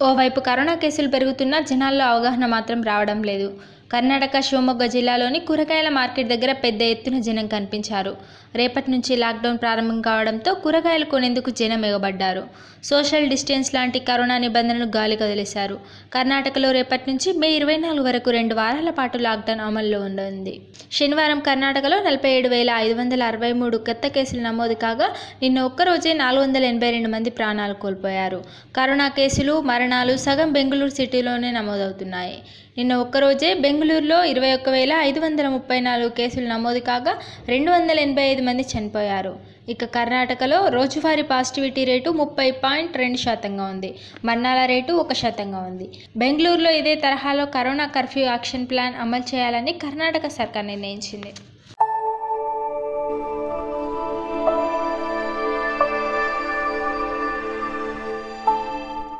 ఓవైపు కరోనా కేసులు పెరుగుతున్నా జనాల్లో అవగాహన మాత్రం రావడం లేదు. కర్ణాటక శివమొగ్గ జిల్లాలోని కూరగాయల మార్కెట్ దగ్గర పెద్ద ఎత్తున జనం కనిపించారు. రేపటి నుంచి లాక్డౌన్ ప్రారంభం కావడంతో కూరగాయలు కొనేందుకు జనం ఎగబడ్డారు. సోషల్ డిస్టెన్స్ లాంటి కరోనా నిబంధనలు గాలి కదిలేశారు. కర్ణాటకలో రేపటి నుంచి మే ఇరవై నాలుగు వరకు రెండు వారాల పాటు లాక్డౌన్ అమల్లో ఉండనుంది. శనివారం కర్ణాటకలో నలభై ఏడు వేల ఐదు వందల అరవై మూడు కొత్త కేసులు నమోదు కాగా నిన్న ఒక్కరోజే నాలుగు వందల ఎనభై రెండు మంది ప్రాణాలు కోల్పోయారు. కరోనా కేసులు మరణాలు సగం బెంగళూరు సిటీలోనే నమోదవుతున్నాయి. నిన్న ఒక్కరోజే బెంగళూరులో ఇరవై ఒక్క వేల ఐదు వందల ముప్పై నాలుగు కేసులు నమోదు కాగా రెండు వందల ఎనభై ఐదు మంది చనిపోయారు. ఇక కర్ణాటకలో రోజువారీ పాజిటివిటీ రేటు ముప్పై పాయింట్ రెండు శాతంగా ఉంది. మరణాల రేటు ఒక శాతంగా ఉంది. బెంగళూరులో ఇదే తరహాలో కరోనా కర్ఫ్యూ యాక్షన్ ప్లాన్ అమలు చేయాలని కర్ణాటక సర్కార్ నిర్ణయించింది.